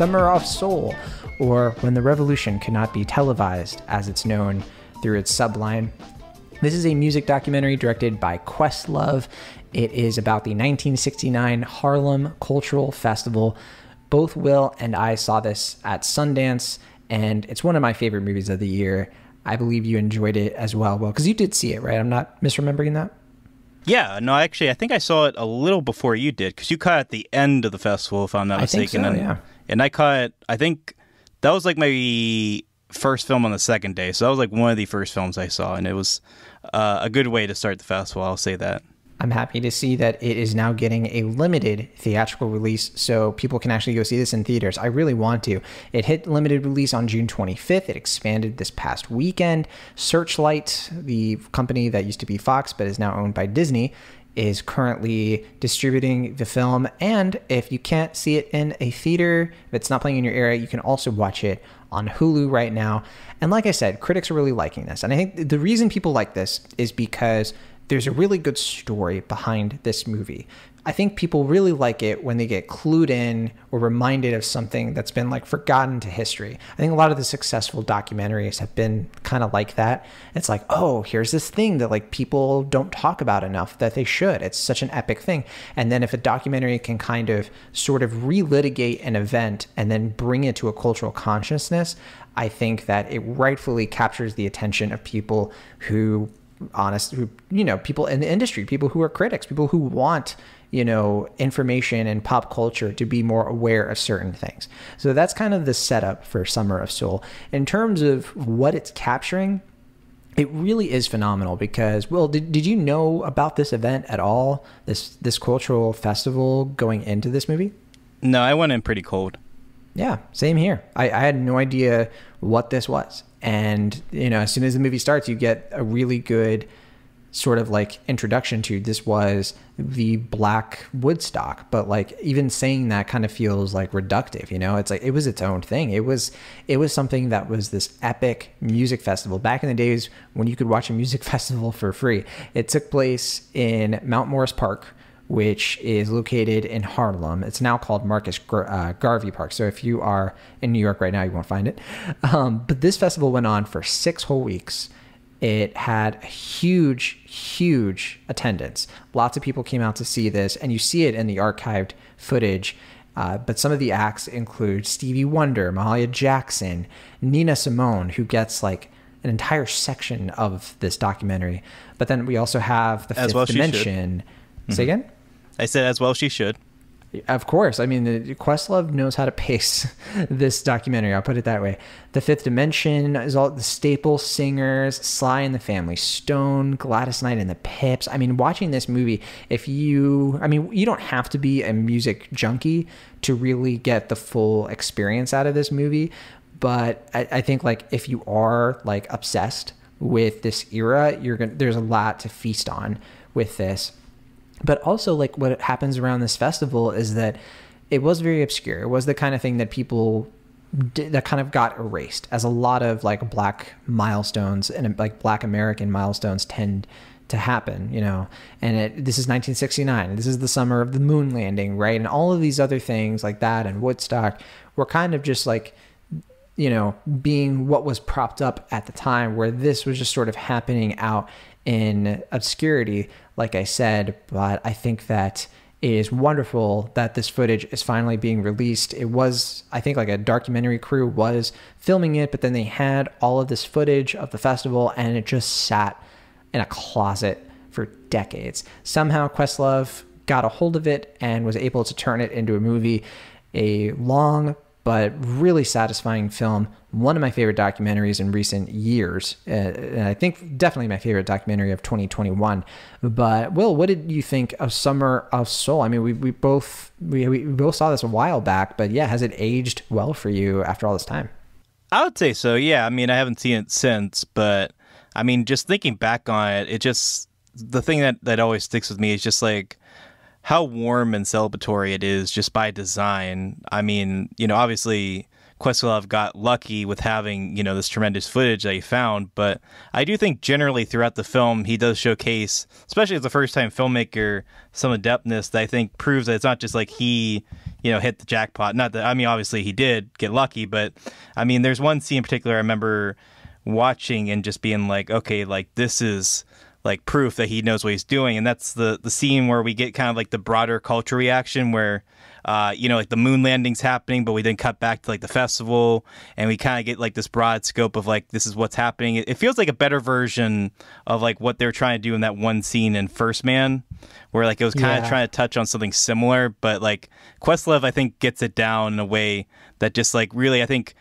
Summer of Soul, or When the Revolution Cannot Be Televised, as it's known through its subline. This is a music documentary directed by Questlove. It is about the 1969 Harlem Cultural Festival. Both Will and I saw this at Sundance, and it's one of my favorite movies of the year. I believe you enjoyed it as well, Will, because you did see it, right? I'm not misremembering that. Yeah, no, actually, I think I saw it a little before you did because you caught it at the end of the festival, if I'm not I think mistaken. so, and, yeah. And I caught. I think that was like my first film on the second day, so that was like one of the first films I saw, and it was uh, a good way to start the festival. I'll say that. I'm happy to see that it is now getting a limited theatrical release so people can actually go see this in theaters. I really want to. It hit limited release on June 25th. It expanded this past weekend. Searchlight, the company that used to be Fox but is now owned by Disney, is currently distributing the film. And if you can't see it in a theater, if it's not playing in your area, you can also watch it on Hulu right now. And like I said, critics are really liking this. And I think the reason people like this is because there's a really good story behind this movie. I think people really like it when they get clued in or reminded of something that's been like forgotten to history. I think a lot of the successful documentaries have been kind of like that. It's like, oh, here's this thing that like people don't talk about enough that they should. It's such an epic thing. And then if a documentary can kind of sort of relitigate an event and then bring it to a cultural consciousness, I think that it rightfully captures the attention of people who honest who you know people in the industry people who are critics people who want you know information and pop culture to be more aware of certain things so that's kind of the setup for summer of soul in terms of what it's capturing it really is phenomenal because well did, did you know about this event at all this this cultural festival going into this movie No, I went in pretty cold. yeah, same here. I, I had no idea what this was. And, you know, as soon as the movie starts, you get a really good sort of like introduction to this was the black Woodstock. But like even saying that kind of feels like reductive, you know? It's like it was its own thing. It was it was something that was this epic music festival. Back in the days when you could watch a music festival for free. It took place in Mount Morris Park which is located in Harlem. It's now called Marcus uh, Garvey Park. So if you are in New York right now, you won't find it. Um, but this festival went on for six whole weeks. It had a huge, huge attendance. Lots of people came out to see this, and you see it in the archived footage. Uh, but some of the acts include Stevie Wonder, Mahalia Jackson, Nina Simone, who gets like an entire section of this documentary. But then we also have the As Fifth well. Dimension. Say again? I said as well she should. Of course. I mean, Questlove knows how to pace this documentary. I'll put it that way. The Fifth Dimension is all the staple singers, Sly and the Family Stone, Gladys Knight and the Pips. I mean, watching this movie, if you, I mean, you don't have to be a music junkie to really get the full experience out of this movie. But I, I think, like, if you are like obsessed with this era, you're gonna. There's a lot to feast on with this but also like what happens around this festival is that it was very obscure. It was the kind of thing that people did, that kind of got erased as a lot of like black milestones and like black american milestones tend to happen you know? And it this is 1969 this is the summer of the moon landing right? And all of these other things like that and woodstock were kind of just like you know, being what was propped up at the time, where this was just sort of happening out in obscurity, like I said. But I think that it is wonderful that this footage is finally being released. It was, I think, like a documentary crew was filming it, but then they had all of this footage of the festival and it just sat in a closet for decades. Somehow Questlove got a hold of it and was able to turn it into a movie. A long but really satisfying film. One of my favorite documentaries in recent years, uh, and I think definitely my favorite documentary of 2021. But Will, what did you think of Summer of Soul? I mean, we, we both we, we both saw this a while back, but yeah, has it aged well for you after all this time? I would say so. Yeah. I mean, I haven't seen it since, but I mean, just thinking back on it, it just the thing that that always sticks with me is just like how warm and celebratory it is just by design. I mean, you know, obviously Questlove got lucky with having, you know, this tremendous footage that he found, but I do think generally throughout the film he does showcase, especially as a first time filmmaker, some adeptness that I think proves that it's not just like he you know hit the jackpot. Not that I mean, obviously he did get lucky, but I mean, there's one scene in particular I remember watching and just being like, okay, like this is like proof that he knows what he's doing, and that's the the scene where we get kind of like the broader culture reaction where uh, you know, like the moon landing's happening, but we then cut back to like the festival and we kind of get like this broad scope of like, this is what's happening. It, it, feels like a better version of like what they're trying to do in that one scene in First Man, where like it was kind of yeah. trying to touch on something similar, but like Questlove, I think, gets it down in a way that just like really, I think,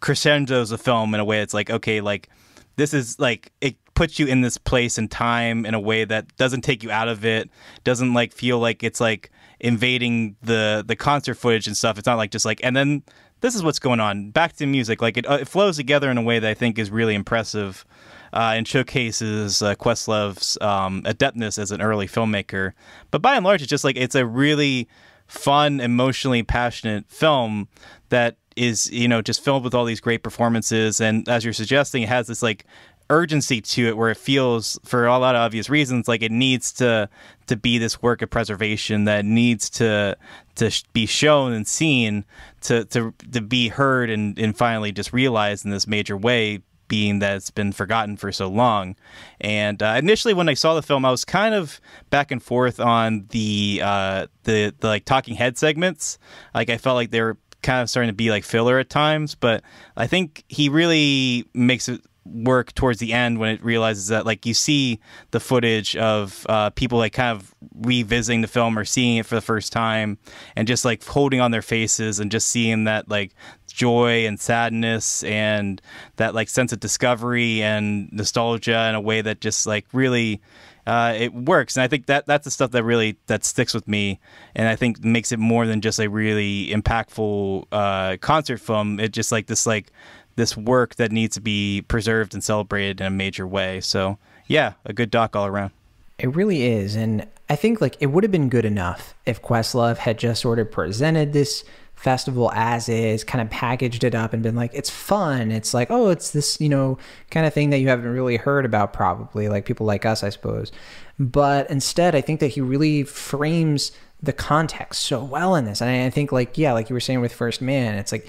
crescendos the film in a way it's like, okay, like this is like, it puts you in this place and time in a way that doesn't take you out of it, doesn't like feel like it's like, invading the the concert footage and stuff. It's not like just like and then this is what's going on. Back to music, like it, uh, it flows together in a way that I think is really impressive. Uh, and showcases uh, Questlove's um, adeptness as an early filmmaker. But by and large, it's just like it's a really fun, emotionally passionate film that is you know just filled with all these great performances. And as you're suggesting, it has this like urgency to it where it feels for a lot of obvious reasons like it needs to to be this work of preservation that needs to to be shown and seen to to to be heard and and finally just realized in this major way being that it's been forgotten for so long. And uh, initially, when I saw the film, I was kind of back and forth on the, uh, the the like talking head segments. Like I felt like they were kind of starting to be like filler at times, but I think he really makes it work towards the end when it realizes that like you see the footage of uh, people like kind of revisiting the film or seeing it for the first time and just like holding on their faces and just seeing that like joy and sadness and that like sense of discovery and nostalgia in a way that just like really uh, it works. And i think that that's the stuff that really that sticks with me and i think makes it more than just a really impactful uh, concert film. It just like this like this work that needs to be preserved and celebrated in a major way. So yeah, a good doc all around. It really is, and I think like it would have been good enough if Questlove had just sort of presented this festival as is, kind of packaged it up and been like, it's fun. It's like, oh, it's this, you know, kind of thing that you haven't really heard about, probably, like people like us, I suppose. But instead, I think that he really frames the context so well in this. And I think, like, yeah, like you were saying with First Man, it's like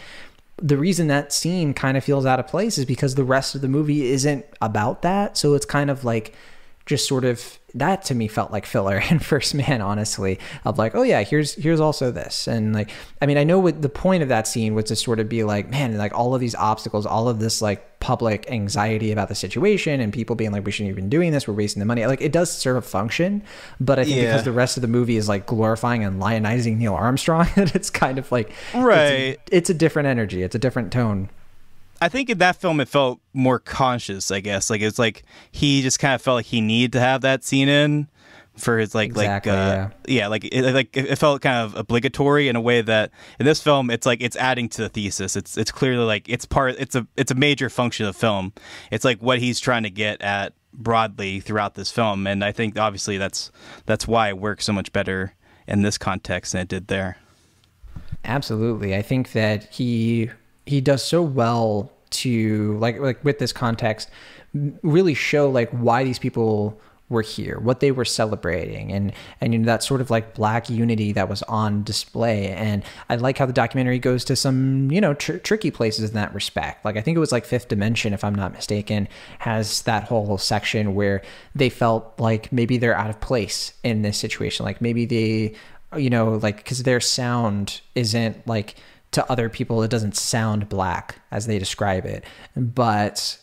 the reason that scene kind of feels out of place is because the rest of the movie isn't about that. So it's kind of like just sort of that to me felt like filler in First Man, honestly. Of like, oh yeah, here's here's also this, and like, I mean, I know what the point of that scene was to sort of be like, man, like all of these obstacles, all of this like public anxiety about the situation, and people being like, we shouldn't even be doing this, we're wasting the money. Like, it does serve a function, but I think yeah. because the rest of the movie is like glorifying and lionizing Neil Armstrong, that it's kind of like, right, it's a, it's a different energy, it's a different tone. I think in that film it felt more conscious. I guess like it's like he just kind of felt like he needed to have that scene in for his like exactly, like uh, yeah. yeah like it, like it felt kind of obligatory in a way that in this film it's like it's adding to the thesis. It's it's clearly like it's part. It's a it's a major function of the film. It's like what he's trying to get at broadly throughout this film, and I think obviously that's that's why it works so much better in this context than it did there. Absolutely, I think that he he does so well to like like with this context really show like why these people were here, what they were celebrating, and and you know that sort of like black unity that was on display. And I like how the documentary goes to some you know tr- tricky places in that respect. Like I think it was like Fifth Dimension, if I'm not mistaken, has that whole section where they felt like maybe they're out of place in this situation. Like maybe they, you know, like because their sound isn't like to other people it doesn't sound black as they describe it but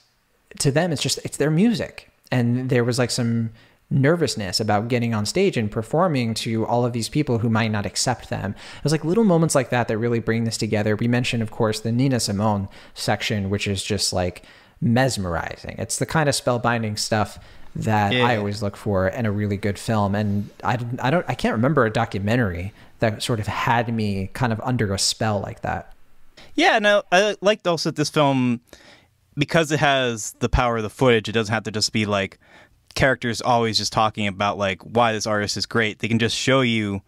to them it's just it's their music and there was like some nervousness about getting on stage and performing to all of these people who might not accept them. It was like little moments like that that really bring this together. We mentioned, of course, the Nina Simone section, which is just like mesmerizing. It's the kind of spellbinding stuff that yeah. I always look for in a really good film. And I, I don't, I can't remember a documentary that sort of had me kind of under a spell like that. Yeah, no, I liked also this film because it has the power of the footage. It doesn't have to just be like characters always just talking about like why this artist is great. They can just show you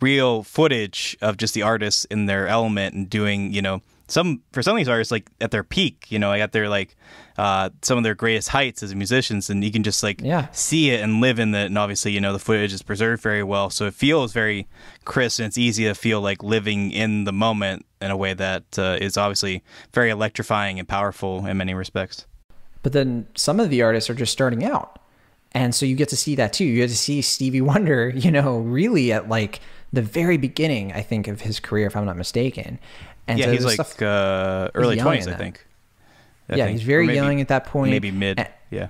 real footage of just the artists in their element and doing, you know, some for some of these artists like at their peak, you know, at their like uh, some of their greatest heights as musicians, and you can just like Yeah. see it and live in it. And obviously, you know, the footage is preserved very well, so it feels very crisp, and it's easy to feel like living in the moment in a way that uh, is obviously very electrifying and powerful in many respects. But then some of the artists are just starting out. And so you get to see that too. You get to see Stevie Wonder, you know, really at like the very beginning, I think, of his career, if I'm not mistaken. And yeah, so he's like stuff- uh, early twenties, I think. I yeah, think. he's very maybe- young at that point. Maybe mid. A- yeah.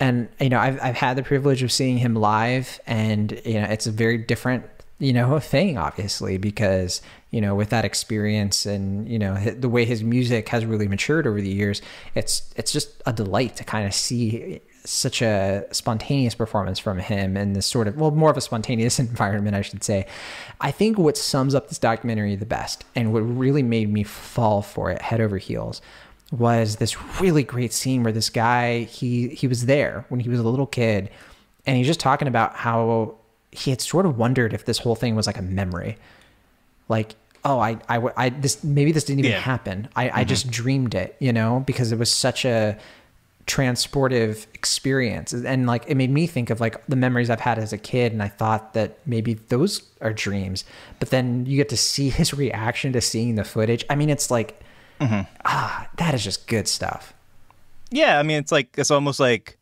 and you know I've, I've had the privilege of seeing him live and you know it's a very different you know thing obviously because you know with that experience and you know the way his music has really matured over the years it's it's just a delight to kind of see such a spontaneous performance from him in this sort of well more of a spontaneous environment i should say i think what sums up this documentary the best and what really made me fall for it head over heels was this really great scene where this guy he he was there when he was a little kid and he's just talking about how he had sort of wondered if this whole thing was like a memory. Like oh i i, I this maybe this didn't even Yeah. happen. I i just mm-hmm. dreamed it you know because it was such a transportive experience. And like it made me think of like the memories i've had as a kid and i thought that maybe those are dreams. But then you get to see his reaction to seeing the footage. I mean it's like ah that is just good stuff. Yeah, I mean, it's like it's almost like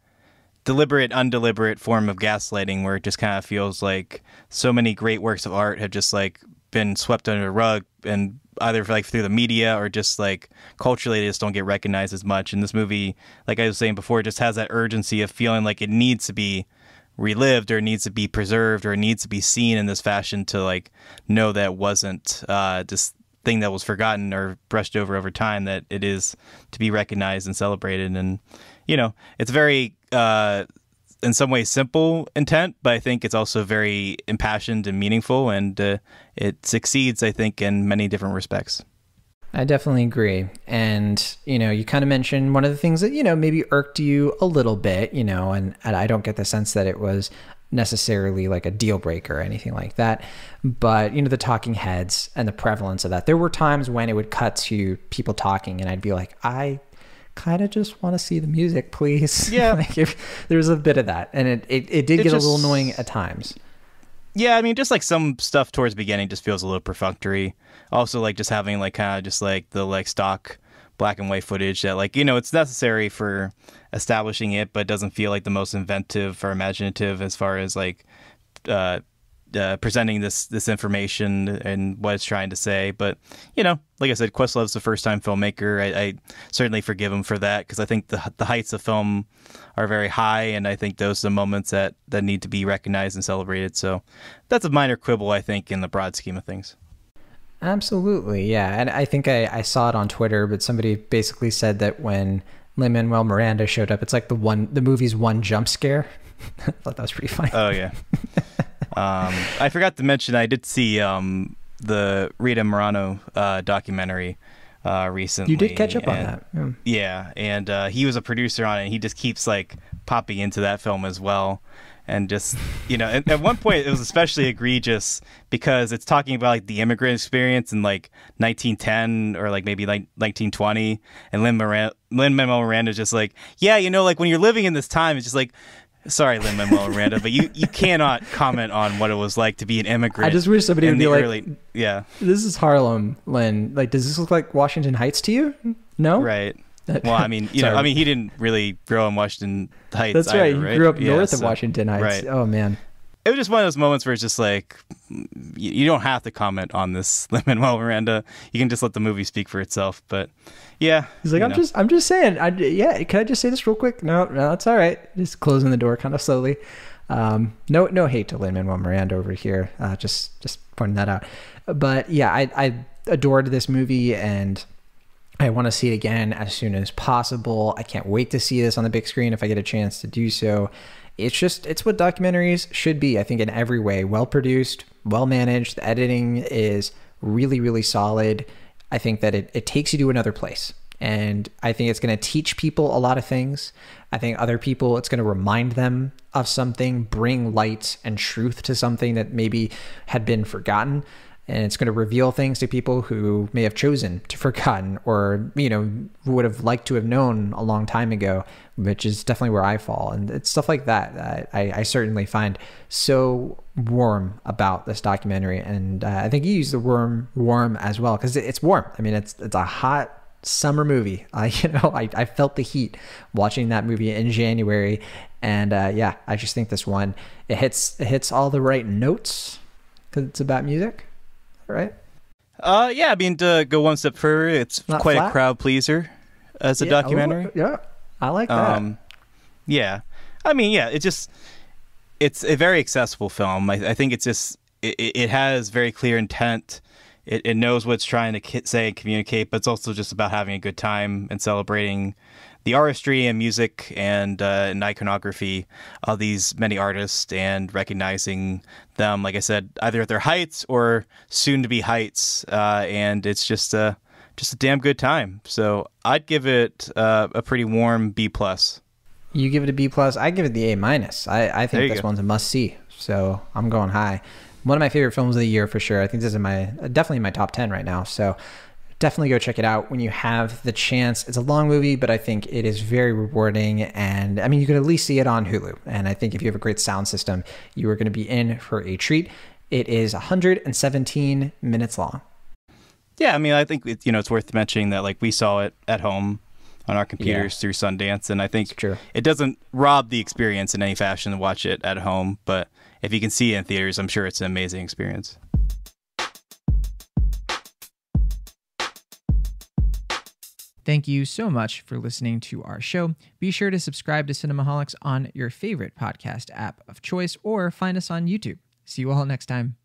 deliberate, undeliberate form of gaslighting, where it just kind of feels like so many great works of art have just like been swept under the rug, and either like through the media or just like culturally, they just don't get recognized as much. And this movie, like I was saying before, just has that urgency of feeling like it needs to be relived or needs to be preserved or needs to be seen in this fashion to like know that it wasn't uh, just thing that was forgotten or brushed over over time that it is to be recognized and celebrated and you know it's very uh in some ways simple intent but i think it's also very impassioned and meaningful and uh, it succeeds i think in many different respects I definitely agree. And, you know, you kind of mentioned one of the things that, you know, maybe irked you a little bit, you know, and, and I don't get the sense that it was necessarily like a deal breaker or anything like that. But, you know, the talking heads and the prevalence of that. There were times when it would cut to people talking and I'd be like, I kind of just want to see the music, please. Yeah. like if, there was a bit of that. And it, it, it did It get a little annoying at times. Yeah, I mean, just like some stuff towards the beginning just feels a little perfunctory. Also, like just having like kind of just like the like stock black and white footage that like you know it's necessary for establishing it, but doesn't feel like the most inventive or imaginative as far as like uh, uh, presenting this this information and what it's trying to say. But you know, like I said, Questlove's the first time filmmaker. I, I certainly forgive him for that because I think the the heights of film are very high, and I think those are the moments that that need to be recognized and celebrated. So that's a minor quibble, I think, in the broad scheme of things. Absolutely, yeah. And I think I, I saw it on Twitter, but somebody basically said that when Lin Manuel Miranda showed up, it's like the one the movie's one jump scare. I thought that was pretty funny. Oh yeah. um, I forgot to mention I did see um, the Rita Moreno uh, documentary uh, recently. you did catch up on that. Yeah. Yeah, and uh, he was a producer on it. and He just keeps like popping into that film as well, and just you know, at, at one point it was especially egregious because it's talking about like the immigrant experience in like 1910 or like maybe like 1920, and Lin Manuel Miranda is just like, yeah, you know, like when you're living in this time, it's just like. Sorry, Lin Manuel Miranda, but you, you cannot comment on what it was like to be an immigrant. I just wish somebody would be the like, yeah, "This is Harlem, Lin. Like, does this look like Washington Heights to you? No, right. Well, I mean, you know, I mean, he didn't really grow in Washington Heights. That's either, right. He right? grew up Yeah, north of Washington Heights. right. Oh man, It was just one of those moments where it's just like, you, you don't have to comment on this Lin Manuel Miranda. You can just let the movie speak for itself. But yeah, he's like, I'm know. just, I'm just saying. I, yeah, can I just say this real quick? No, no, that's all right. Just closing the door kind of slowly. Um, no, no hate to Lin Manuel Miranda over here. Uh, just, just pointing that out. But yeah, I, I adored this movie and. I want to see it again as soon as possible. I can't wait to see this on the big screen if I get a chance to do so. It's just, it's what documentaries should be, I think, in every way. Well produced, well managed. The editing is really, really solid. I think that it, it takes you to another place. And I think it's going to teach people a lot of things. I think other people, it's going to remind them of something, bring light and truth to something that maybe had been forgotten. And it's going to reveal things to people who may have chosen to forgotten or you know would have liked to have known a long time ago which is definitely where i fall. And it's stuff like that that i, I certainly find so warm about this documentary. And uh, i think you use the warm warm as well because it's warm. I mean it's it's a hot summer movie. I you know I, I felt the heat watching that movie in january. And uh, yeah i just think this one it hits it hits all the right notes because it's about music right? Uh, yeah. I mean, to go one step further, it's Not quite flat? a crowd pleaser as a Yeah, documentary. yeah, I like that. Um, yeah. I mean, yeah. It just it's a very accessible film. I, I think it's just it, it has very clear intent. It, it knows what it's trying to say and communicate, but it's also just about having a good time and celebrating the artistry and music and, uh, and iconography of these many artists and recognizing them, like I said, either at their heights or soon to be heights. Uh, and it's just a just a damn good time. So I'd give it uh, a pretty warm B plus. you give it a B plus. I give it the A minus. I, I think this go. one's a must see. So I'm going high. One of my favorite films of the year for sure. I think this is my definitely my top ten right now. So definitely go check it out when you have the chance. It's a long movie, but I think it is very rewarding. And I mean, you can at least see it on Hulu. And I think if you have a great sound system, you are going to be in for a treat. It is 117 minutes long. Yeah, I mean, I think it, you know it's worth mentioning that like we saw it at home on our computers through Sundance, and I think it doesn't rob the experience in any fashion to watch it at home. But if you can see it in theaters, I'm sure it's an amazing experience. Thank you so much for listening to our show. Be sure to subscribe to Cinemaholics on your favorite podcast app of choice or find us on YouTube. See you all next time.